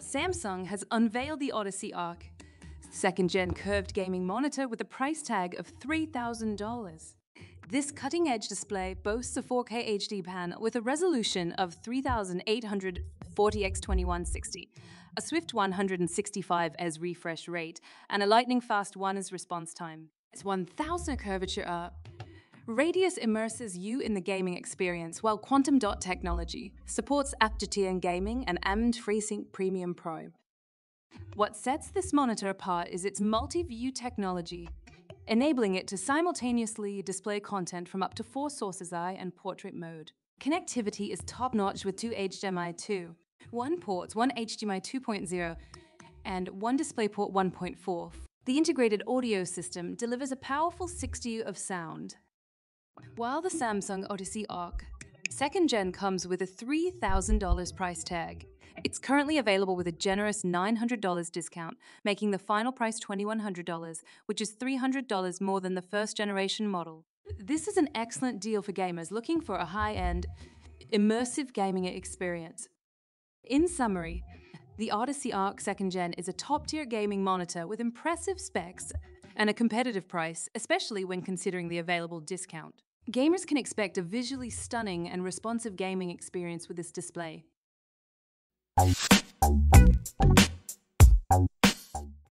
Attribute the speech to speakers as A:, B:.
A: Samsung has unveiled the Odyssey Ark, second gen curved gaming monitor with a price tag of $3,000. This cutting edge display boasts a 4K HD panel with a resolution of 3840x2160, a swift 165Hz refresh rate, and a lightning fast 1Hz response time. Its 1000 curvature up. Radius immerses you in the gaming experience, while Quantum Dot technology supports Aptitude Gaming and AMD FreeSync Premium Pro. What sets this monitor apart is its multi-view technology, enabling it to simultaneously display content from up to four sources eye and portrait mode. Connectivity is top-notch with two HDMI 2, one ports, one HDMI 2.0, and one DisplayPort 1.4. The integrated audio system delivers a powerful 60 of sound while the Samsung Odyssey Ark second gen comes with a $3,000 price tag. It's currently available with a generous $900 discount, making the final price $2,100, which is $300 more than the first generation model. This is an excellent deal for gamers looking for a high end, immersive gaming experience. In summary, the Odyssey Ark 2nd Gen is a top tier gaming monitor with impressive specs and a competitive price, especially when considering the available discount. Gamers can expect a visually stunning and responsive gaming experience with this display.